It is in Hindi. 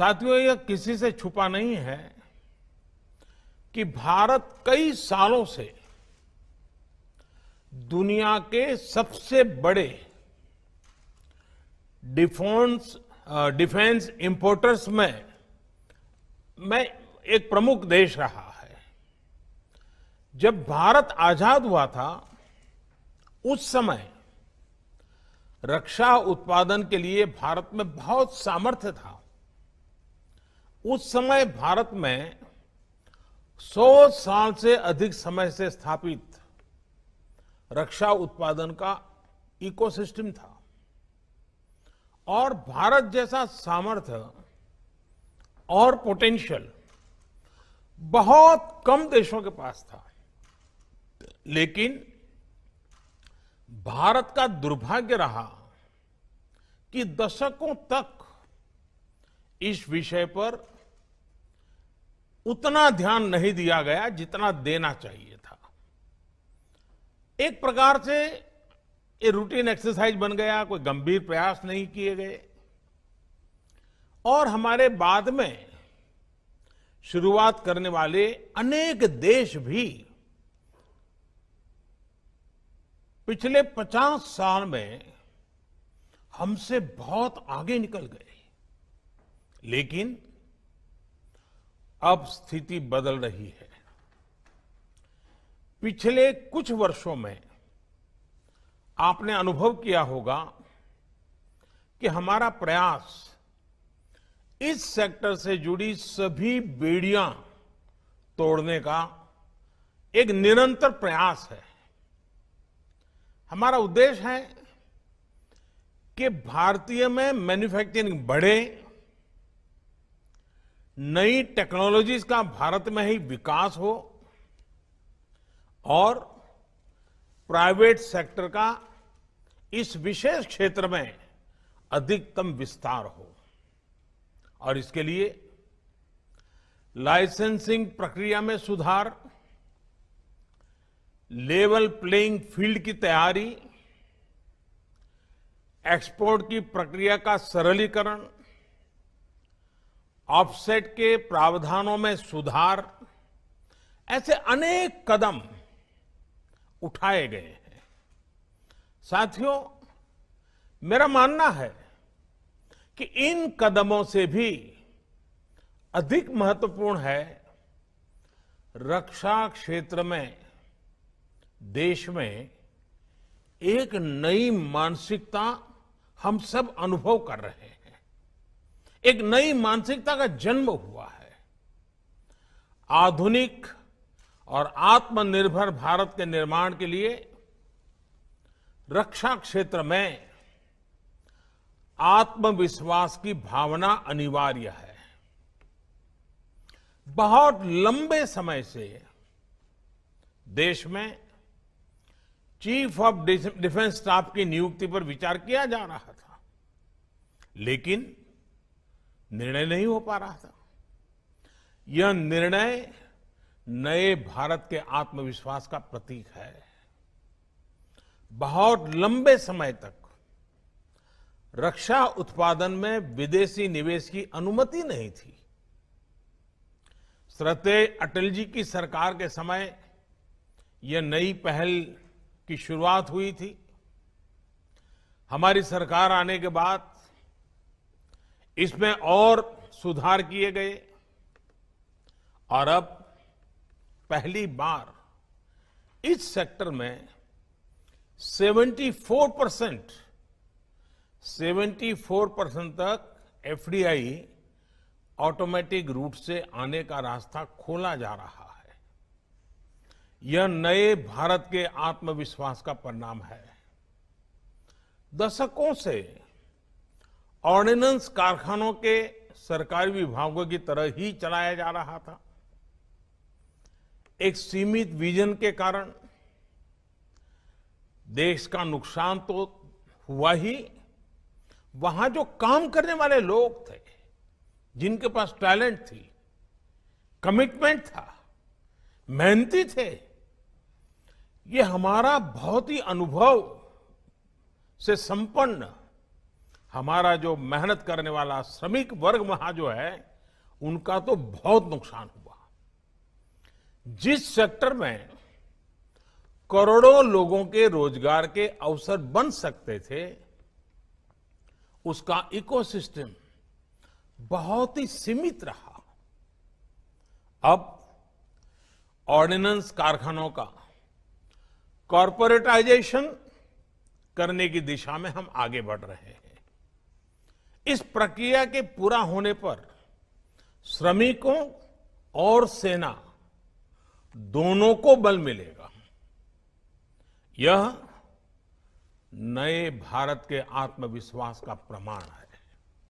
साथियों यह किसी से छुपा नहीं है कि भारत कई सालों से दुनिया के सबसे बड़े डिफेंस डिफेंस इंपोर्टर्स में में एक प्रमुख देश रहा है। जब भारत आज़ाद हुआ था, उस समय रक्षा उत्पादन के लिए भारत में बहुत सामर्थ्य था। उस समय भारत में 100 साल से अधिक समय से स्थापित रक्षा उत्पादन का इकोसिस्टम था। और भारत जैसा सामर्थ्य और पोटेंशियल बहुत कम देशों के पास था। लेकिन भारत का दुर्भाग्य रहा कि दशकों तक इस विषय पर उतना ध्यान नहीं दिया गया जितना देना चाहिए था। एक प्रकार से ये रूटीन एक्सरसाइज बन गया, कोई गंभीर प्रयास नहीं किए गए। और हमारे बाद में शुरुआत करने वाले अनेक देश भी पिछले 50 साल में हमसे बहुत आगे निकल गए। लेकिन अब स्थिति बदल रही है। पिछले कुछ वर्षों में आपने अनुभव किया होगा कि हमारा प्रयास इस सेक्टर से जुड़ी सभी बेड़ियाँ तोड़ने का एक निरंतर प्रयास है। हमारा उद्देश्य है कि भारतीय में मैन्युफैक्चरिंग बढ़े नई टेक्नोलॉजीज़ का भारत में ही विकास हो और प्राइवेट सेक्टर का इस विशेष क्षेत्र में अधिकतम विस्तार हो। और इसके लिए लाइसेंसिंग प्रक्रिया में सुधार लेवल प्लेइंग फ़ील्ड की तैयारी एक्सपोर्ट की प्रक्रिया का सरलीकरण ऑफसेट के प्रावधानों में सुधार, ऐसे अनेक कदम उठाए गए हैं। साथियों, मेरा मानना है कि इन कदमों से भी अधिक महत्वपूर्ण है रक्षा क्षेत्र में, देश में एक नई मानसिकता हम सब अनुभव कर रहे हैं। एक नई मानसिकता का जन्म हुआ है। आधुनिक और आत्मनिर्भर भारत के निर्माण के लिए रक्षा क्षेत्र में आत्मविश्वास की भावना अनिवार्य है। बहुत लंबे समय से देश में चीफ ऑफ़ डिफेंस स्टाफ की नियुक्ति पर विचार किया जा रहा था। लेकिन निर्णय नहीं हो पा रहा था। यह निर्णय नए भारत के आत्मविश्वास का प्रतीक है। बहुत लंबे समय तक रक्षा उत्पादन में विदेशी निवेश की अनुमति नहीं थी। श्रते अटल जी की सरकार के समय यह नई पहल की शुरुआत हुई थी। हमारी सरकार आने के बाद इसमें और सुधार किए गए। और अब पहली बार इस सेक्टर में 74 परसेंट, सेवेंटी परसेंट तक एफडीआई ऑटोमेटिक रूट से आने का रास्ता खोला जा रहा है। यह नए भारत के आत्मविश्वास का परिणाम है। दशकों से ऑर्डिनेंस कारखानों के सरकारी विभागों की तरह ही चलाया जा रहा था। एक सीमित विजन के कारण देश का नुकसान तो हुआ ही। वहाँ जो काम करने वाले लोग थे, जिनके पास टैलेंट थी, कमिटमेंट था, मेहनती थे, ये हमारा बहुत ही अनुभव से संपन्न हमारा जो मेहनत करने वाला श्रमिक वर्ग वहाँ जो है, उनका तो बहुत नुकसान हुआ। जिस सेक्टर में करोड़ों लोगों के रोज़गार के अवसर बन सकते थे, उसका इकोसिस्टम बहुत ही सीमित रहा। अब ऑर्डिनेंस कारखानों का कॉरपोरेटाइजेशन करने की दिशा में हम आगे बढ़ रहे हैं। इस प्रक्रिया के पूरा होने पर श्रमिकों और सेना दोनों को बल मिलेगा। यह नए भारत के आत्मविश्वास का प्रमाण है।